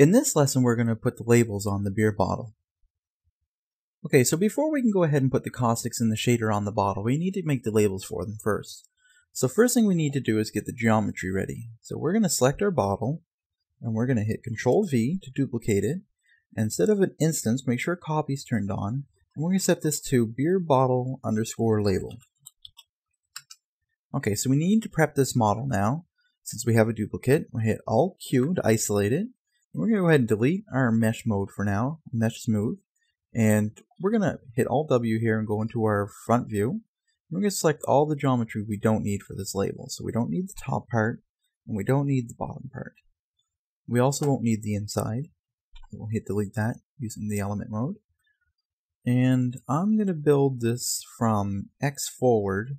In this lesson, we're going to put the labels on the beer bottle. Okay, so before we can go ahead and put the caustics and the shader on the bottle, we need to make the labels for them first. So first thing we need to do is get the geometry ready. So we're going to select our bottle, and we're going to hit Control V to duplicate it. And instead of an instance, make sure copy is turned on, and we're going to set this to beer bottle underscore label. Okay, so we need to prep this model now. Since we have a duplicate, we'll hit Alt Q to isolate it. We're going to go ahead and delete our mesh mode for now, mesh smooth. And we're going to hit Alt W here and go into our front view. We're going to select all the geometry we don't need for this label. So we don't need the top part, and we don't need the bottom part. We also won't need the inside. We'll hit delete that using the element mode. And I'm going to build this from X forward,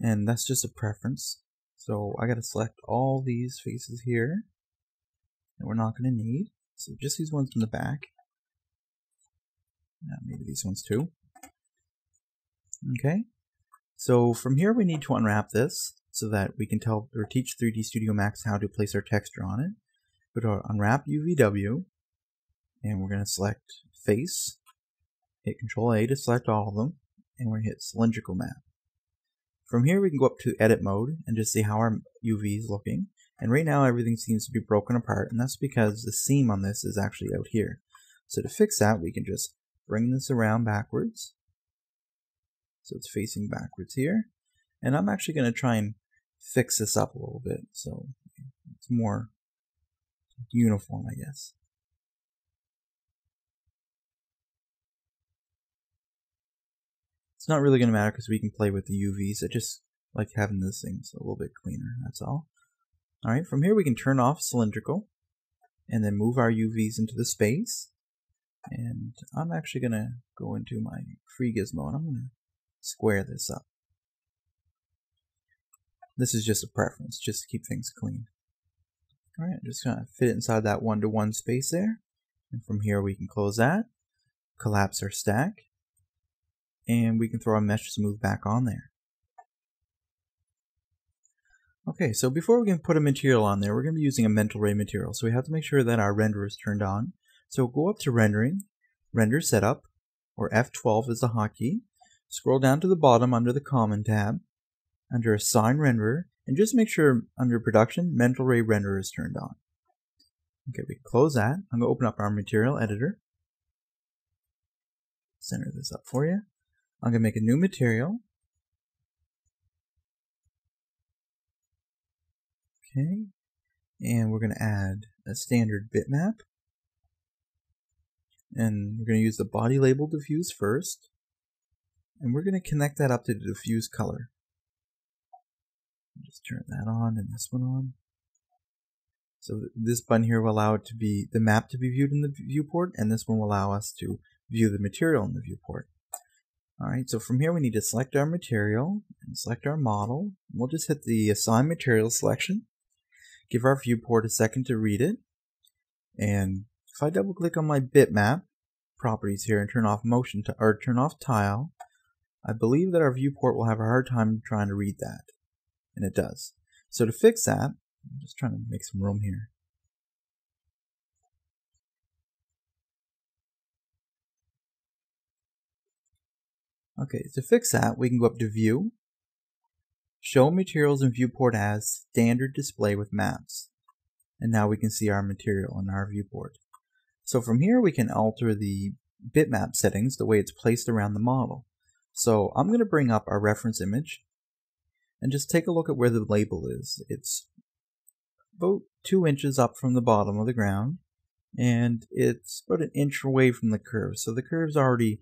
and that's just a preference. So I got to select all these faces here that we're not going to need. So just these ones from the back. Yeah, maybe these ones too. Okay. So from here we need to unwrap this so that we can tell or teach 3D Studio Max how to place our texture on it. Go to unwrap UVW and we're going to select face, hit Control A to select all of them, and we're going to hit cylindrical map. From here we can go up to edit mode and just see how our UV is looking. And right now everything seems to be broken apart and that's because the seam on this is actually out here. So to fix that we can just bring this around backwards. So it's facing backwards here. And I'm actually going to try and fix this up a little bit so it's more uniform I guess. It's not really going to matter because we can play with the UVs. I just like having this thing a little bit cleaner, that's all. Alright, from here we can turn off cylindrical and then move our UVs into the space. And I'm actually going to go into my free gizmo and I'm going to square this up. This is just a preference, just to keep things clean. Alright, I'm just going to fit it inside that one-to-one -one space there. And from here we can close that, collapse our stack, and we can throw our mesh smooth back on there. Okay, so before we can put a material on there, we're going to be using a mental ray material. So we have to make sure that our render is turned on. So go up to rendering, render setup, or F12 is the hotkey. Scroll down to the bottom under the common tab, under assign renderer, and just make sure under production, mental ray renderer is turned on. Okay, we close that. I'm going to open up our material editor. Center this up for you. I'm going to make a new material. Okay. And we're going to add a standard bitmap. And we're going to use the body label diffuse first. And we're going to connect that up to the diffuse color. Just turn that on and this one on. So this button here will allow it to be the map to be viewed in the viewport, and this one will allow us to view the material in the viewport. Alright, so from here we need to select our material and select our model. We'll just hit the assign material selection. Give our viewport a second to read it. And if I double click on my bitmap properties here and turn off motion to, or turn off tile, I believe that our viewport will have a hard time trying to read that. And it does. So to fix that, I'm just trying to make some room here. Okay, to fix that, we can go up to View, Show Materials in Viewport as Standard Display with Maps. And now we can see our material in our viewport. So from here we can alter the bitmap settings the way it's placed around the model. So I'm going to bring up our reference image and just take a look at where the label is. It's about two inches up from the bottom of the ground and it's about an inch away from the curve. So the curve's already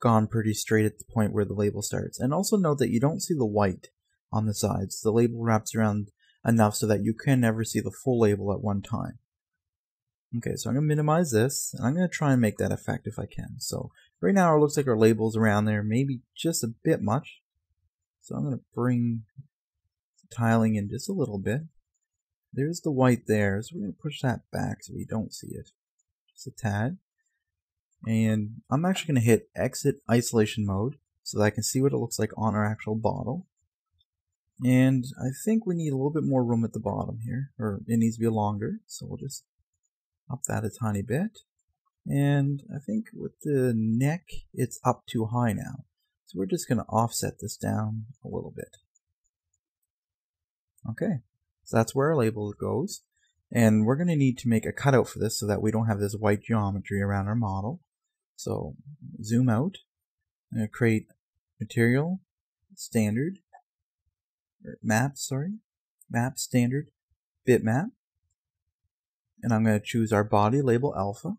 gone pretty straight at the point where the label starts. And also note that you don't see the white on the sides. The label wraps around enough so that you can never see the full label at one time. Okay, so I'm going to minimize this, and I'm going to try and make that effect if I can. So right now it looks like our label's around there, maybe just a bit much. So I'm going to bring tiling in just a little bit. There's the white there, so we're going to push that back so we don't see it. Just a tad. And I'm actually going to hit exit isolation mode so that I can see what it looks like on our actual bottle. And I think we need a little bit more room at the bottom here, or it needs to be longer, so we'll just up that a tiny bit. And I think with the neck, it's up too high now. So we're just going to offset this down a little bit. Okay, so that's where our label goes. And we're going to need to make a cutout for this so that we don't have this white geometry around our model. So zoom out. Create material, standard, map, sorry, map standard, bitmap. And I'm going to choose our body label alpha.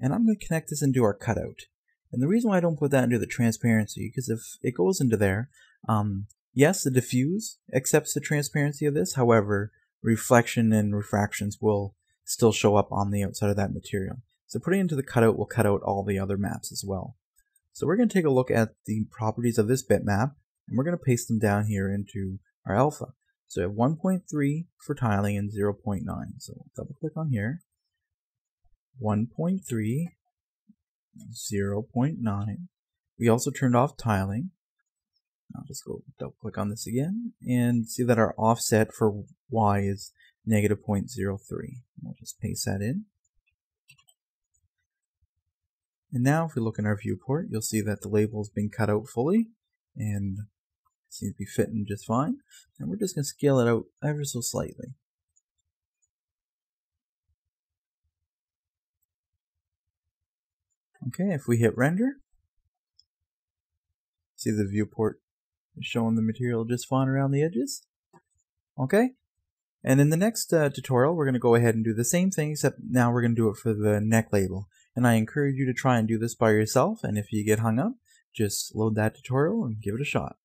And I'm going to connect this into our cutout. And the reason why I don't put that into the transparency, because if it goes into there, um, yes, the diffuse accepts the transparency of this. However, reflection and refractions will still show up on the outside of that material. So putting into the cutout will cut out all the other maps as well. So we're going to take a look at the properties of this bitmap, and we're going to paste them down here into our alpha. So we have 1.3 for tiling and 0.9. So double click on here. 1.3, 0.9. We also turned off tiling. I'll just go double click on this again and see that our offset for y is negative 0.03. We'll just paste that in. And now if we look in our viewport, you'll see that the label has been cut out fully and seems to be fitting just fine. And we're just going to scale it out ever so slightly. Okay, if we hit render, see the viewport showing the material just fine around the edges. Okay, and in the next uh, tutorial, we're going to go ahead and do the same thing, except now we're going to do it for the neck label. And I encourage you to try and do this by yourself, and if you get hung up, just load that tutorial and give it a shot.